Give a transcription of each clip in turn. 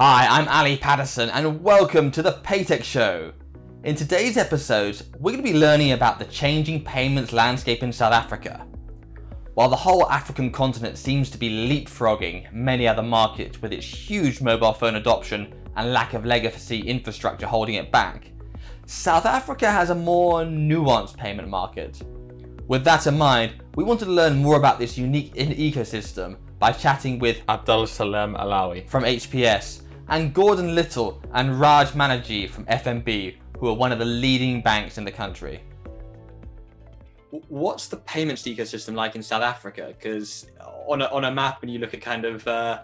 Hi, I'm Ali Paterson and welcome to the Paytech Show. In today's episode, we're going to be learning about the changing payments landscape in South Africa. While the whole African continent seems to be leapfrogging many other markets with its huge mobile phone adoption and lack of legacy infrastructure holding it back, South Africa has a more nuanced payment market. With that in mind, we wanted to learn more about this unique ecosystem by chatting with Abdeslam Alaoui from HPS and Gordon Little and Raj Makanjee from FNB, who are one of the leading banks in the country. What's the payments ecosystem like in South Africa? Because on a, on a map, when you look at kind of uh,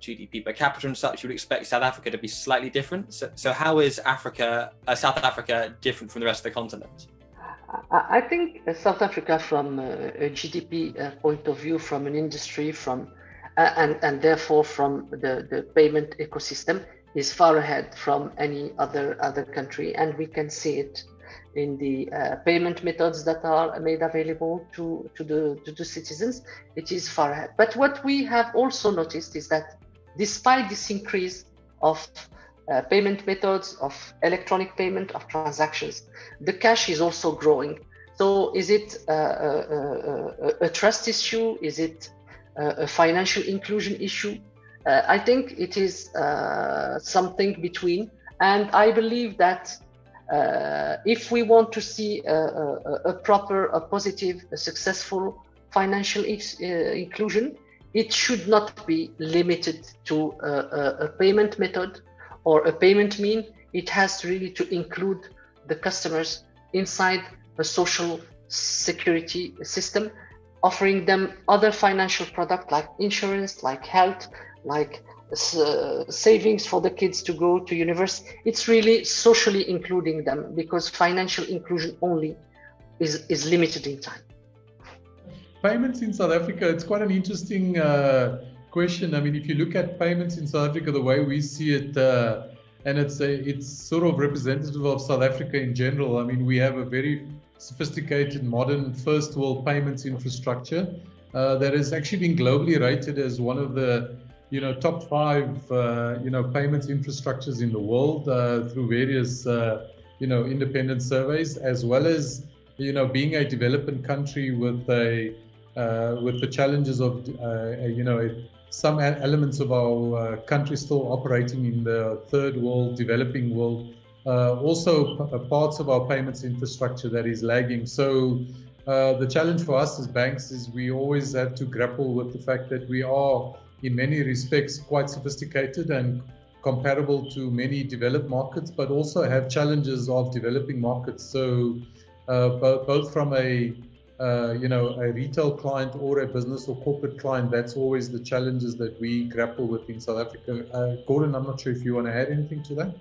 GDP per capita and such, you would expect South Africa to be slightly different. So, so how is Africa, uh, South Africa, different from the rest of the continent? I think South Africa, from a GDP uh, point of view, from an industry, from Uh, and, and therefore from the, the payment ecosystem is far ahead from any other other country. And we can see it in the uh, payment methods that are made available to, to, the, to the citizens. It is far ahead. But what we have also noticed is that despite this increase of uh, payment methods of electronic payment of transactions the cash is also growing. So is it a, a, a, a trust issue? Is it a financial inclusion issue. Uh, I think it is uh, something between, and I believe that uh, if we want to see a, a, a, proper, a positive, a successful financial inclusion, it should not be limited to a, a, payment method or a payment mean. It has really to include the customers inside a social security system offering them other financial products like insurance, like health, like uh, savings for the kids to go to university. It's really socially including them because financial inclusion only is, is limited in time. Payments in South Africa, it's quite an interesting uh, question. I mean, if you look at payments in South Africa, the way we see it, uh, and it's a, it's sort of representative of South Africa in general. I mean, we have a very sophisticated, modern first world payments infrastructure uh, that has actually been globally rated as one of the you know top five uh, you know payments infrastructures in the world uh, through various uh, you know independent surveys, as well as you know being a developing country with a uh, with the challenges of uh, you know some elements of our country still operating in the third world, developing world also uh, parts of our payments infrastructure that is lagging. So uh, the challenge for us as banks is we always have to grapple with the fact that we are, in many respects, quite sophisticated and comparable to many developed markets, but also have challenges of developing markets. So uh, both, both from a uh, you know a retail client or a business or corporate client, that's always the challenges that we grapple with in South Africa. Uh, Gordon, I'm not sure if you want to add anything to that.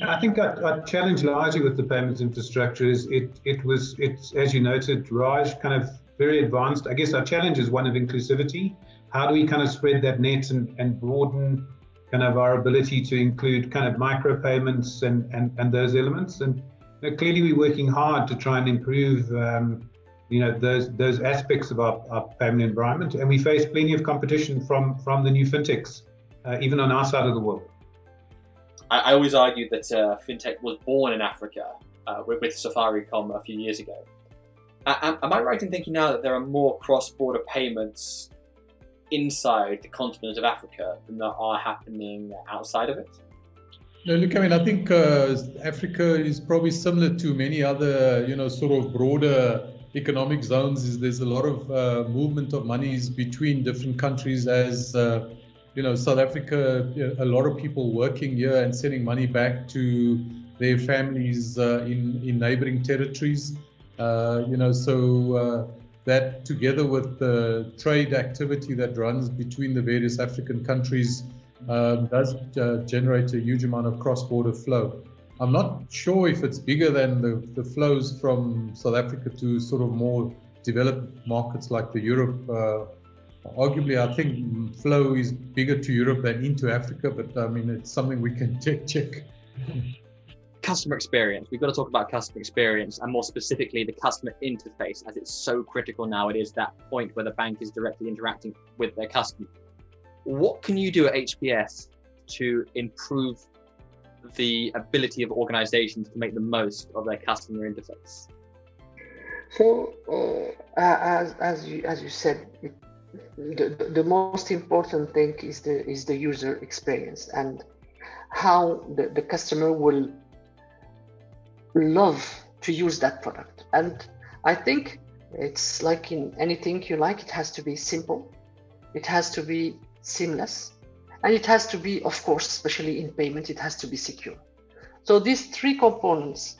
I think our, challenge largely with the payments infrastructure is it it was it's as you noted, Raj, kind of very advanced. I guess our challenge is one of inclusivity. How do we kind of spread that net and, and broaden kind of our ability to include kind of micro payments and, and, and those elements? And you know, clearly we're working hard to try and improve um, you know those those aspects of our, our payment environment. And we face plenty of competition from from the new fintechs, uh, even on our side of the world. I, I always argue that uh, fintech was born in Africa uh, with, with Safaricom a few years ago. am, am I right in thinking now that there are more cross-border payments inside the continent of Africa than there are happening outside of it? No, look, I mean, I think uh, Africa is probably similar to many other, you know, sort of broader economic zones. Is there's a lot of uh, movement of monies between different countries as uh, you know, South Africa, a lot of people working here and sending money back to their families uh, in in neighboring territories. Uh, you know, so uh, that together with the trade activity that runs between the various African countries um, does uh, generate a huge amount of cross-border flow. I'm not sure if it's bigger than the, the flows from South Africa to sort of more developed markets like the Europe uh, arguably, I think flow is bigger to Europe than into Africa, but I mean, it's something we can check. check. Customer experience. We've got to talk about customer experience and more specifically the customer interface, as it's so critical now. It is that point where the bank is directly interacting with their customer. What can you do at HPS to improve the ability of organizations to make the most of their customer interface? So, uh, as, as, you, as you said, it, the, the most important thing is the, is the user experience and how the, the customer will love to use that product. And I think it's like in anything you like, it has to be simple, it has to be seamless, and it has to be, of course, especially in payment, it has to be secure. So these three components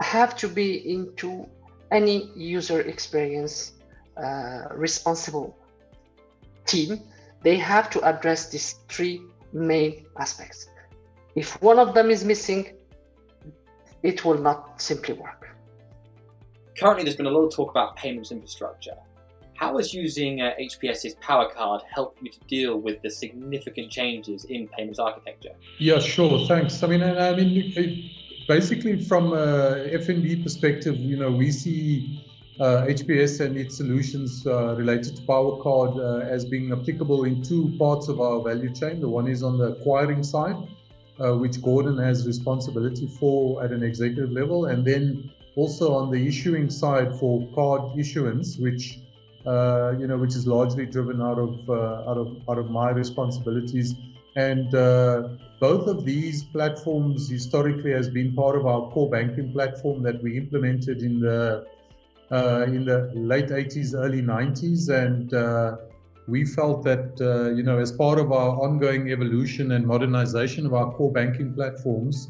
have to be into any user experience uh, responsible team. They have to address these three main aspects. If one of them is missing, it will not simply work. Currently, there's been a lot of talk about payments infrastructure. How has using uh, HPS's Power Card helped you to deal with the significant changes in payments architecture? Yeah, sure. Thanks. I mean, I mean, basically from a FNB perspective, you know, we see uh, HPS and its solutions uh, related to Power Card uh, as being applicable in two parts of our value chain. The one is on the acquiring side, uh, which Gordon has responsibility for at an executive level, and then also on the issuing side for card issuance, which uh, you know, which is largely driven out of uh, out of out of my responsibilities. And uh, both of these platforms historically has been part of our core banking platform that we implemented in the uh, in the late 80s, early 90s, and uh, we felt that uh, you know as part of our ongoing evolution and modernization of our core banking platforms,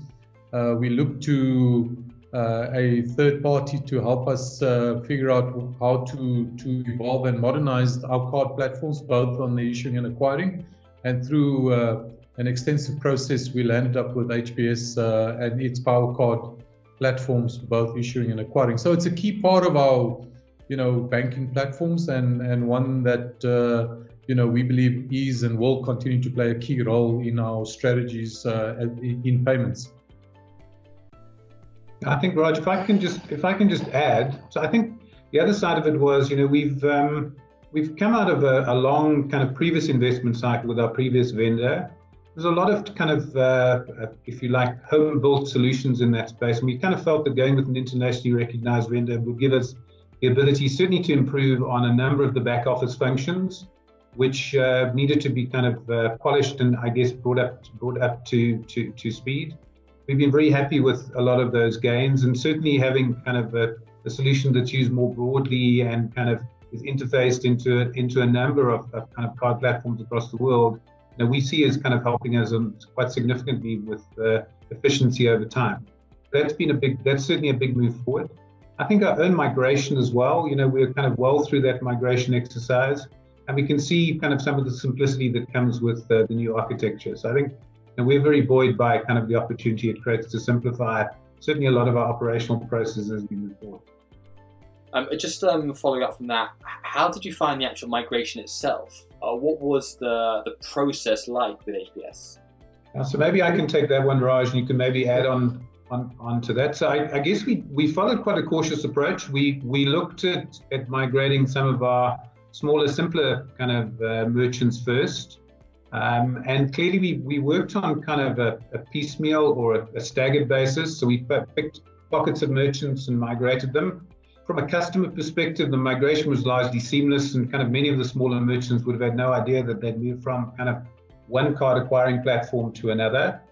we looked to uh, a third party to help us uh, figure out how to, to evolve and modernize our card platforms, both on the issuing and acquiring. And through uh, an extensive process, we landed up with uh, and its Power Card platforms, for both issuing and acquiring. So it's a key part of our, you know, banking platforms and, and one that, uh, you know, we believe is and will continue to play a key role in our strategies uh, in payments. I think Raj, if I can just if I can just add, so I think the other side of it was, you know, we've um, we've come out of a, a, long kind of previous investment cycle with our previous vendor. There's a lot of kind of, uh, if you like, home-built solutions in that space, and we kind of felt that going with an internationally recognized vendor would give us the ability, certainly, to improve on a number of the back office functions, which uh, needed to be kind of uh, polished and, I guess, brought up brought up to to to speed we've been very happy with a lot of those gains and certainly having kind of a, a solution that's used more broadly and kind of is interfaced into into a number of, of kind of card platforms across the world. Now we see as kind of helping us quite significantly with uh, efficiency over time. That's been a big. That's certainly a big move forward. I think our own migration as well. You know, we're kind of well through that migration exercise, and we can see kind of some of the simplicity that comes with uh, the new architecture. So I think and we're very buoyed by kind of the opportunity it creates to simplify certainly a lot of our operational processes as we move forward. Um, just um, following up from that, how did you find the actual migration itself? Uh, what was the, the process like with HPS? Uh, so maybe I can take that one, Raj, and you can maybe add on on, on to that. So I, I, guess we, we followed quite a cautious approach. We we looked at, at migrating some of our smaller, simpler kind of uh, merchants first. Um, and clearly, we, we worked on kind of a, a piecemeal or a, a, staggered basis. So we picked pockets of merchants and migrated them. From a customer perspective, the migration was largely seamless, and kind of many of the smaller merchants would have had no idea that they'd moved from kind of one card acquiring platform to another.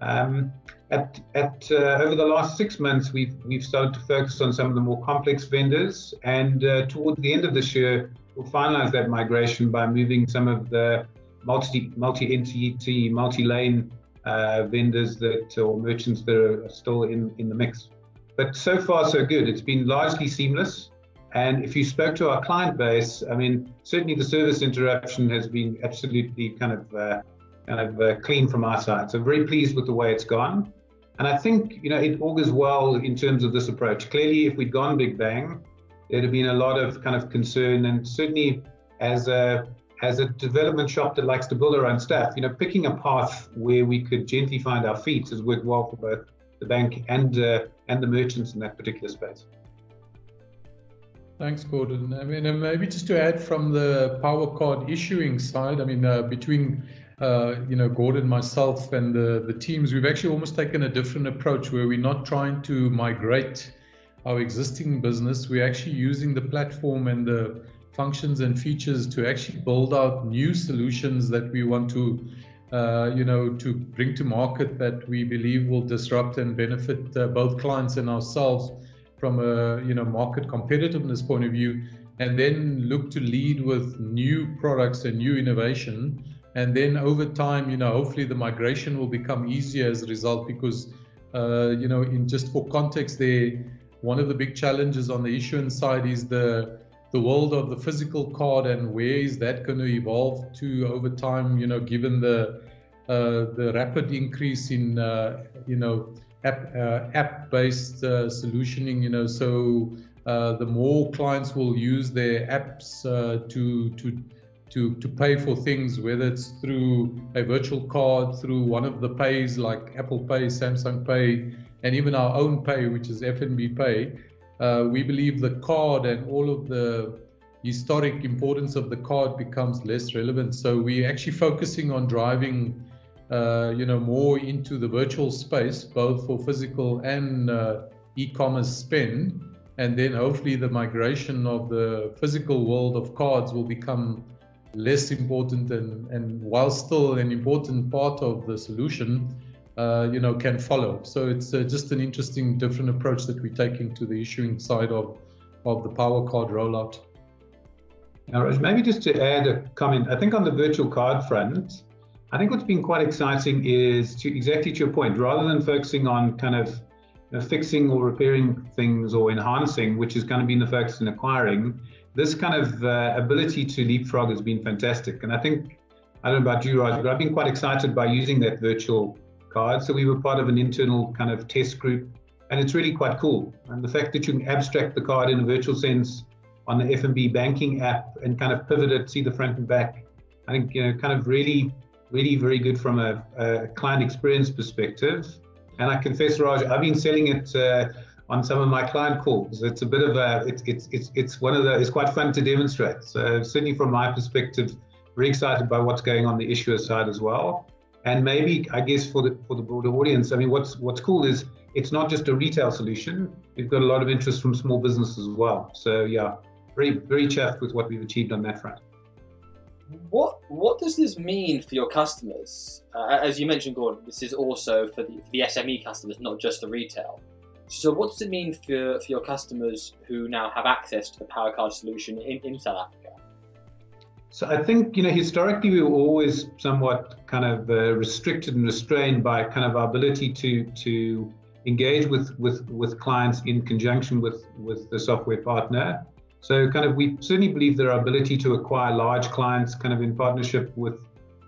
Um, at, at uh, over the last six months, we've we've started to focus on some of the more complex vendors, and uh, towards the end of this year, we'll finalize that migration by moving some of the multi multi entity, multi lane uh, vendors that or merchants that are still in in the mix. But so far so good. It's been largely seamless. And if you spoke to our client base, I mean, certainly the service interruption has been absolutely kind of uh, kind of uh, clean from our side. So very pleased with the way it's gone. And I think you know it augurs well in terms of this approach. Clearly, if we'd gone big bang, there'd have been a lot of kind of concern, and certainly as a as a development shop that likes to build our own stuff, you know, picking a path where we could gently find our feet has worked well for both the bank and uh, and the merchants in that particular space. Thanks, Gordon. I mean, maybe just to add from the power card issuing side, I mean, uh, between uh, you know, Gordon, myself, and the, the teams, we've actually almost taken a different approach where we're not trying to migrate our existing business. We're actually using the platform and the functions and features to actually build out new solutions that we want to, uh, you know, to bring to market that we believe will disrupt and benefit uh, both clients and ourselves from a, you know, market competitiveness point of view, and then look to lead with new products and new innovation. And then over time you know hopefully the migration will become easier as a result because uh, you know in just for context there one of the big challenges on the issuance side is the the world of the physical card and where is that going to evolve to over time you know given the the rapid increase in uh, you know app uh, app based uh, solutioning you know so uh, the more clients will use their apps to to to, to pay for things, whether it's through a virtual card, through one of the pays like Apple Pay, Samsung Pay, and even our own pay, which is FNB Pay. Uh, we believe the card and all of the historic importance of the card becomes less relevant. So we're actually focusing on driving, uh, you know, more into the virtual space, both for physical and uh, e-commerce spend. And then hopefully the migration of the physical world of cards will become less important and, and while still an important part of the solution, uh, you know, can follow. So it's uh, just an interesting, different approach that we're taking to the issuing side of, of the Power Card rollout. Now, maybe just to add a comment, I think on the virtual card front, I think what's been quite exciting is to exactly to your point, rather than focusing on kind of you know, fixing or repairing things or enhancing, which is going to be the focus in acquiring, this kind of uh, ability to leapfrog has been fantastic. And I think, I don't know about you, Raj, but I've been quite excited by using that virtual card. So we were part of an internal kind of test group, and it's really quite cool. And the fact that you can abstract the card in a virtual sense on the FNB banking app and kind of pivot it, see the front and back, I think, you know, kind of really, really very good from a, a client experience perspective. And I confess, Raj, I've been selling it. Uh, on some of my client calls. It's a bit of a, it's, it's, it's, it's one of the, it's quite fun to demonstrate. So certainly from my perspective, very excited by what's going on the issuer side as well. And maybe, I guess for the, for the broader audience, I mean, what's, what's cool is it's not just a retail solution. We've got a lot of interest from small businesses as well. So yeah, very, very chuffed with what we've achieved on that front. What what does this mean for your customers? Uh, as you mentioned, Gordon, this is also for the, for the SME customers, not just the retail. So, what does it mean for, for your customers who now have access to the Power Card solution in, in South Africa? So, I think, you know, historically we were always somewhat kind of uh, restricted and restrained by kind of our ability to, to engage with, with, with clients in conjunction with, with the software partner. So, kind of, we certainly believe that our ability to acquire large clients kind of in partnership with,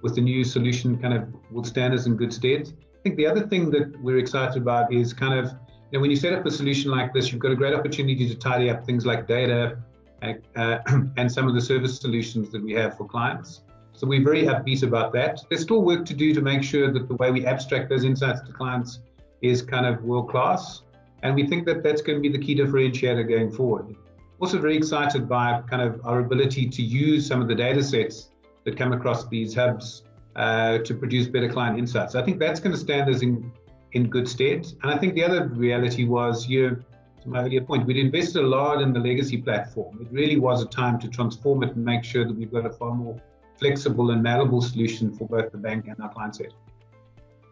with the new solution kind of will stand us in good stead. I think the other thing that we're excited about is kind of you know, when you set up a solution like this, you've got a great opportunity to tidy up things like data uh, and some of the service solutions that we have for clients. So we're very upbeat about that. There's still work to do to make sure that the way we abstract those insights to clients is kind of world class. And we think that that's going to be the key differentiator going forward. Also, very excited by kind of our ability to use some of the data sets that come across these hubs uh, to produce better client insights. I think that's going to stand us in in good stead. And I think the other reality was you, to my earlier point, we'd invested a lot in the legacy platform. It really was a time to transform it and make sure that we've got a far more flexible and malleable solution for both the bank and our client set.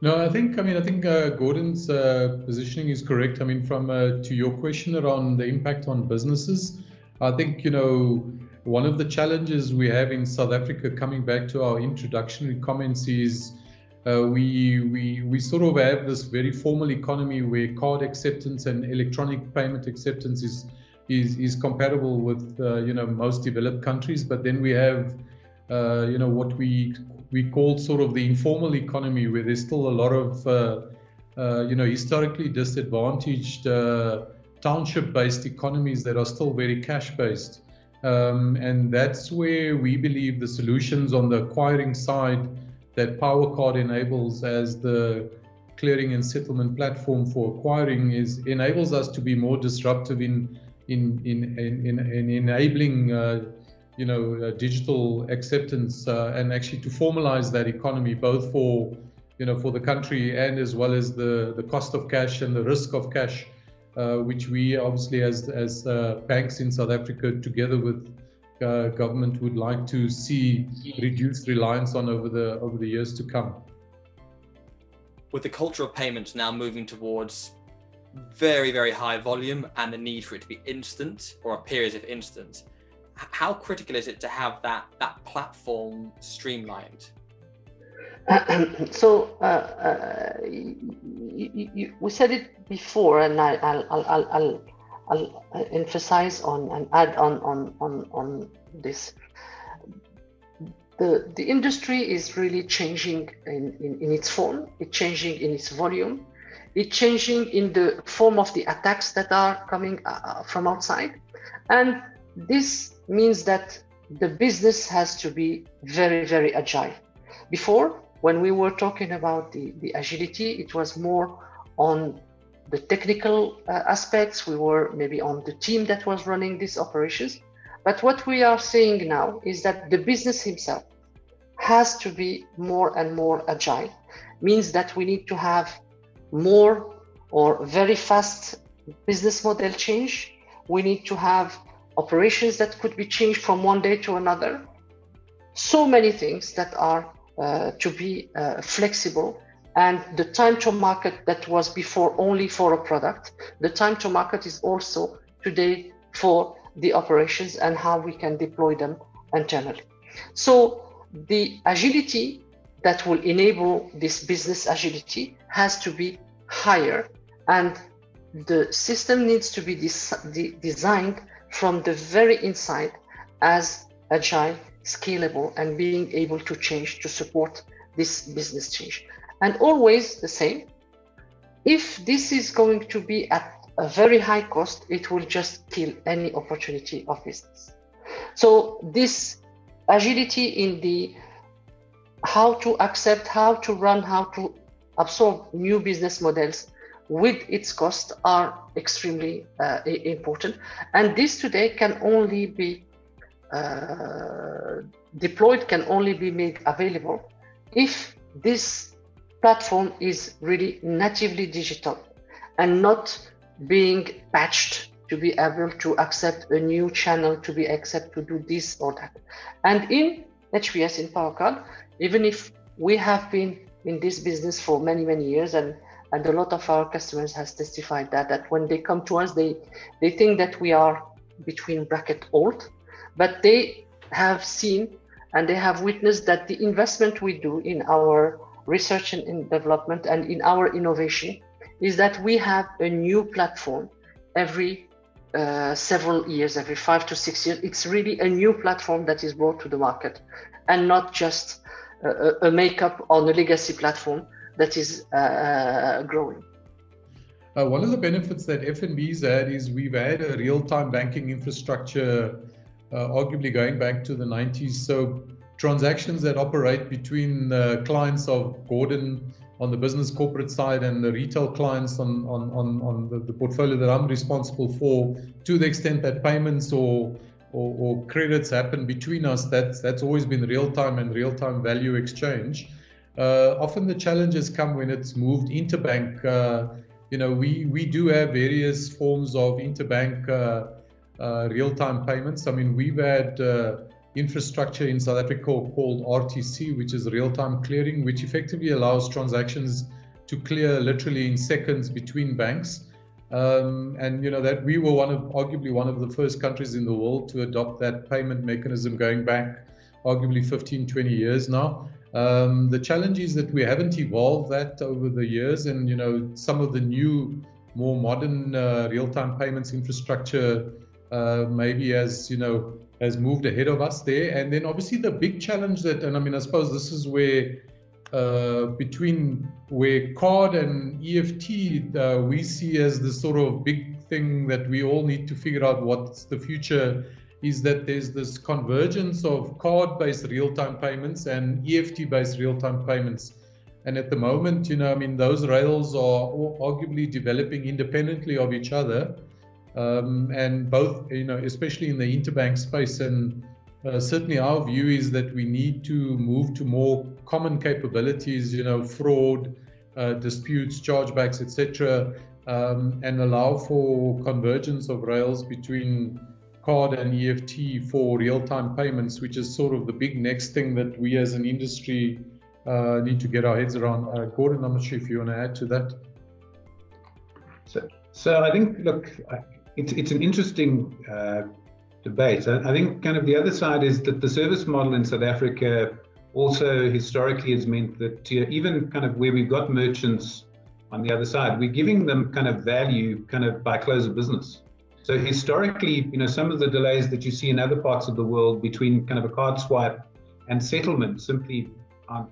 No, I think I mean I think uh, Gordon's uh, positioning is correct. I mean, from uh, to your question around the impact on businesses, I think you know one of the challenges we have in South Africa, coming back to our introductory comments, is uh, we, we, we sort of have this very formal economy where card acceptance and electronic payment acceptance is, is, is compatible with, uh, you know, most developed countries. But then we have, uh, you know, what we, we call sort of the informal economy where there's still a lot of, uh, uh, you know, historically disadvantaged uh, township-based economies that are still very cash-based. Um, and that's where we believe the solutions on the acquiring side that PowerCard enables as the clearing and settlement platform for acquiring is enables us to be more disruptive in in in in, in enabling uh, you know, uh, digital acceptance uh, and actually to formalize that economy, both for, you know, for the country and as well as the, the cost of cash and the risk of cash, uh, which we obviously as, as uh, banks in South Africa together with uh, government would like to see reduced reliance on over the over the years to come. With the culture of payments now moving towards very very high volume and the need for it to be instant or appear as if instant, how critical is it to have that that platform streamlined? so uh, uh, we said it before, and I, will I'll, I'll, I'll, emphasize on and add on on on, on this. The, the industry is really changing in, in, in its form, it's changing in its volume, it's changing in the form of the attacks that are coming uh, from outside. And this means that the business has to be very, very agile. Before, when we were talking about the, the agility, it was more on the technical uh, aspects. We were maybe on the team that was running these operations. But what we are seeing now is that the business himself has to be more and more agile. Means that we need to have more or very fast business model change. We need to have operations that could be changed from one day to another. So many things that are uh, to be uh, flexible. And the time to market that was before only for a product, the time to market is also today for the operations and how we can deploy them internally. So the agility that will enable this business agility has to be higher and the system needs to be des- de- designed from the very inside as agile, scalable, and being able to change to support this business change. And always the same. If this is going to be at a very high cost, it will just kill any opportunity of business. So this agility in the how to accept, how to run, how to absorb new business models with its cost are extremely uh, important. And this today can only be uh, deployed, can only be made available if this platform is really natively digital and not being patched to be able to accept a new channel, to be accept to do this or that. And in HPS, in PowerCard, even if we have been in this business for many, many years and and a lot of our customers has testified that that when they come to us they they think that we are between bracket old but they have seen and they have witnessed that the investment we do in our research and in development and in our innovation is that we have a new platform every uh, several years, every five to six years. It's really a new platform that is brought to the market and not just a, a makeup on a legacy platform that is uh, uh, growing. Uh, one of the benefits that FNB's had is we've had a real-time banking infrastructure, arguably going back to the 90s. So transactions that operate between the clients of Gordon on the business corporate side and the retail clients on, on, on, on the, the, portfolio that I'm responsible for, to the extent that payments or, or, or credits happen between us, that's, that's always been real-time and real-time value exchange. Uh, often the challenges come when it's moved interbank. Uh, you know, we, we do have various forms of interbank uh, uh real-time payments. I mean, we've had uh, infrastructure in South Africa called RTC, which is real-time clearing, which effectively allows transactions to clear literally in seconds between banks. Um, and you know that we were one of arguably one of the first countries in the world to adopt that payment mechanism going back arguably 15 20 years now um, the challenge is that we haven't evolved that over the years, and you know some of the new, more modern uh, real-time payments infrastructure uh, maybe has you know has moved ahead of us there. And then obviously the big challenge that, and I mean I suppose this is where uh, between where card and EFT uh, we see as the sort of big thing that we all need to figure out what's the future is that there's this convergence of card-based real-time payments and EFT-based real-time payments. And at the moment, you know, I mean, those rails are arguably developing independently of each other. Um, and both, you know, especially in the interbank space and uh, certainly our view is that we need to move to more common capabilities, you know, fraud, uh, disputes, chargebacks, etc., um, and allow for convergence of rails between card and EFT for real-time payments, which is sort of the big next thing that we as an industry uh, need to get our heads around. Uh, Gordon, I'm not sure if you want to add to that. So, so I think, look, it's it's an interesting uh, debate. I, I, think kind of the other side is that the service model in South Africa also historically has meant that even kind of where we've got merchants on the other side, we're giving them kind of value kind of by close of business. So historically, you know, some of the delays that you see in other parts of the world between kind of a card swipe and settlement simply,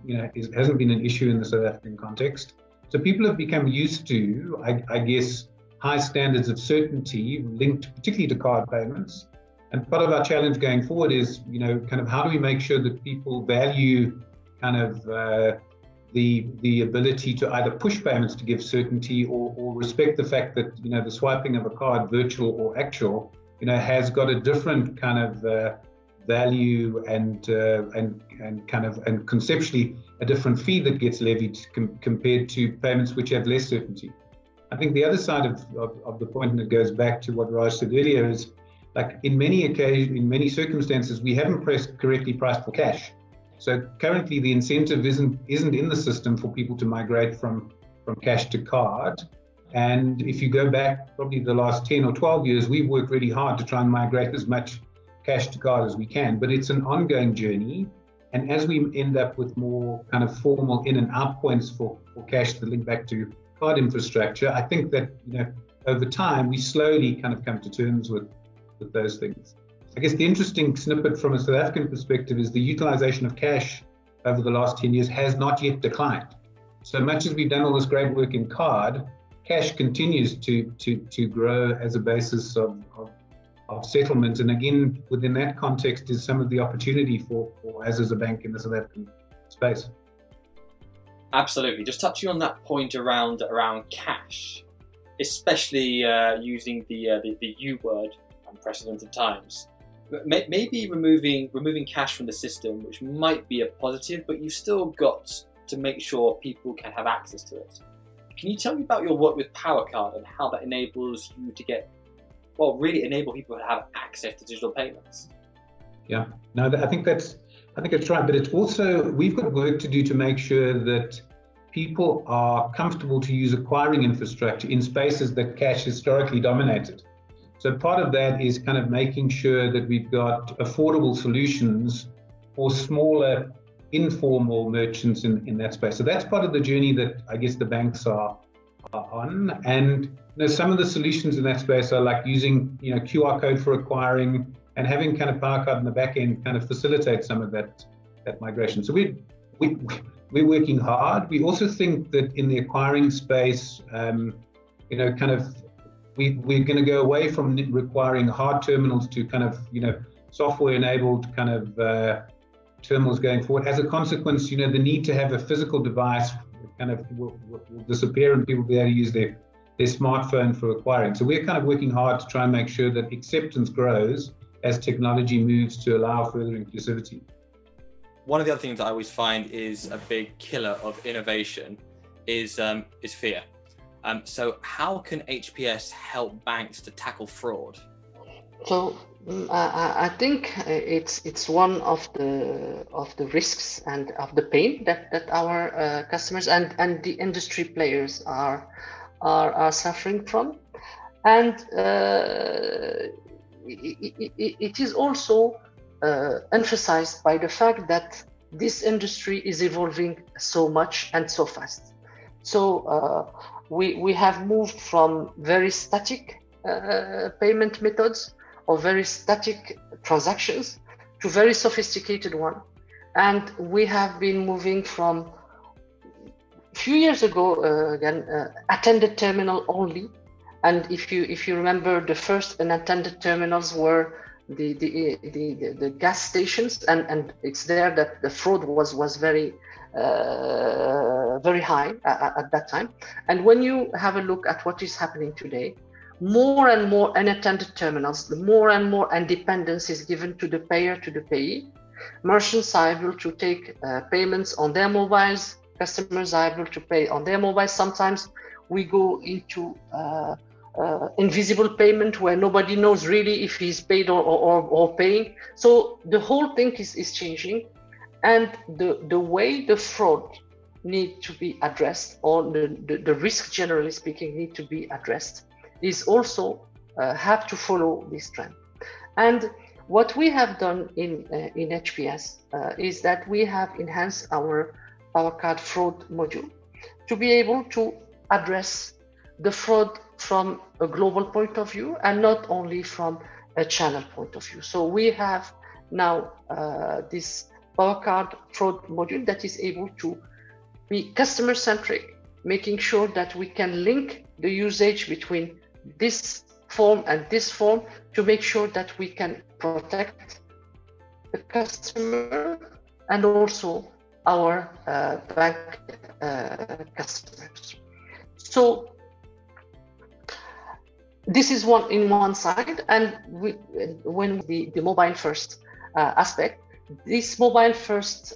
you know, is, hasn't been an issue in the South African context. So people have become used to, I, I guess, high standards of certainty linked particularly to card payments. And part of our challenge going forward is, you know, kind of how do we make sure that people value kind of uh, the the ability to either push payments to give certainty or, or respect the fact that you know the swiping of a card, virtual or actual, you know, has got a different kind of uh, value and uh, and and kind of and conceptually a different fee that gets levied com- compared to payments which have less certainty. I think the other side of, of, of the point, and it goes back to what Raj said earlier, is like in many occasions, in many circumstances, we haven't pressed correctly priced for cash. So currently, the incentive isn't isn't in the system for people to migrate from from cash to card. And if you go back probably the last 10 or 12 years, we've worked really hard to try and migrate as much cash to card as we can. But it's an ongoing journey. And as we end up with more kind of formal in and out points for, for cash to link back to card infrastructure, I think that you know over time we slowly kind of come to terms with, with those things. I guess the interesting snippet from a South African perspective is the utilization of cash over the last 10 years has not yet declined. So much as we've done all this great work in card, cash continues to to to grow as a basis of, of, of settlement. And again, within that context is some of the opportunity for, for as as a bank in the South African space. Absolutely. Just touching on that point around around cash, especially uh, using the, uh, the the U word, unprecedented times maybe removing removing cash from the system, which might be a positive, but you've still got to make sure people can have access to it. Can you tell me about your work with PowerCard and how that enables you to get, well, really enable people to have access to digital payments? Yeah, no, I think that's I think that's right, but it's also we've got work to do to make sure that people are comfortable to use acquiring infrastructure in spaces that cash historically dominated. So part of that is kind of making sure that we've got affordable solutions for smaller informal merchants in, in that space. So that's part of the journey that I guess the banks are, are on. And you know, some of the solutions in that space are like using you know QR code for acquiring and having kind of PowerCard in the back end kind of facilitate some of that that migration. So we we we're working hard. We also think that in the acquiring space, um, you know, kind of we, we're going to go away from requiring hard terminals to kind of, you know, software enabled kind of uh, terminals going forward. As a consequence, you know, the need to have a physical device kind of will, will, disappear and people will be able to use their, their smartphone for acquiring. So we're kind of working hard to try and make sure that acceptance grows as technology moves to allow further inclusivity. One of the other things I always find is a big killer of innovation is um, is fear. Um, so, how can HPS help banks to tackle fraud? So, mm, I, I think uh, it's it's one of the of the risks and of the pain that, that our uh, customers and, and the industry players are are, are suffering from, and uh, it, it, it is also uh, emphasized by the fact that this industry is evolving so much and so fast. So uh, we, we have moved from very static uh, payment methods or very static transactions to very sophisticated one. And we have been moving from a few years ago, uh, again, uh, attended terminal only. And if you if you remember, the first unattended terminals were the the, the, the, the gas stations, and, and it's there that the fraud was was very very high at, at, that time. And when you have a look at what is happening today, more and more unattended terminals, the more and more independence is given to the payer, to the payee. Merchants are able to take uh, payments on their mobiles. Customers are able to pay on their mobiles. Sometimes we go into uh, uh, invisible payment where nobody knows really if he's paid or, or, or paying. So the whole thing is, is changing. And the, the way the fraud need to be addressed or the, the, the risk generally speaking need to be addressed is also uh, have to follow this trend. And what we have done in, uh, in HPS uh, is that we have enhanced our PowerCard fraud module to be able to address the fraud from a global point of view and not only from a channel point of view. So we have now uh, this PowerCard fraud module that is able to be customer centric, making sure that we can link the usage between this form and this form to make sure that we can protect the customer and also our uh, bank uh, customers. So this is one in one side, and we, when the, the mobile first uh, aspect, this mobile first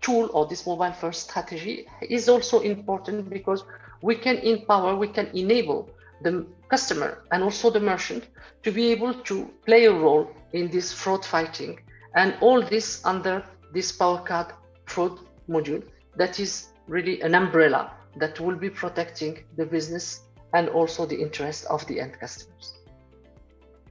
tool or this mobile first strategy is also important because we can empower, we can enable the customer and also the merchant to be able to play a role in this fraud fighting and all this under this PowerCard fraud module that is really an umbrella that will be protecting the business and also the interest of the end customers.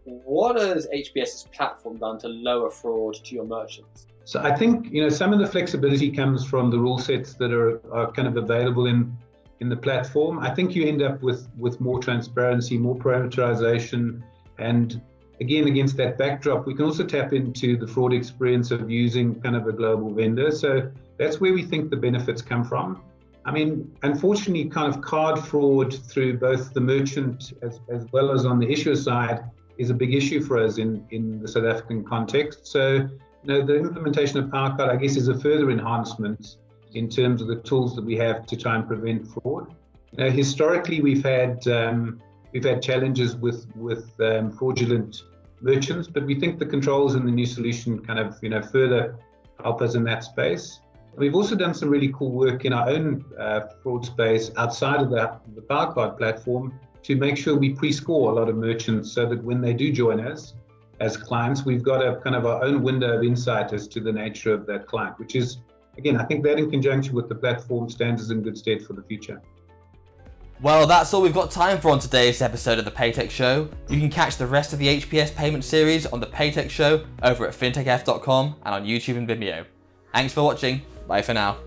What has HPS's platform done to lower fraud to your merchants? So I think you know some of the flexibility comes from the rule sets that are, are kind of available in in the platform. I think you end up with with more transparency, more parameterization, and again against that backdrop, we can also tap into the fraud experience of using kind of a global vendor. So that's where we think the benefits come from. I mean, unfortunately, kind of card fraud through both the merchant as, as well as on the issuer side is a big issue for us in, in the South African context. So you know, the implementation of PowerCard, I guess, is a further enhancement in terms of the tools that we have to try and prevent fraud. You know, historically, we've had um, we've had challenges with with um, fraudulent merchants, but we think the controls in the new solution kind of you know further help us in that space. We've also done some really cool work in our own uh, fraud space outside of the, the PowerCard platform to make sure we pre-score a lot of merchants so that when they do join us, as clients, we've got a kind of our own window of insight as to the nature of that client, which is, again, I think that in conjunction with the platform stands us in good stead for the future. Well, that's all we've got time for on today's episode of the Paytech Show. You can catch the rest of the HPS payment series on the Paytech Show over at fintechf.com and on YouTube and Vimeo. Thanks for watching. Bye for now.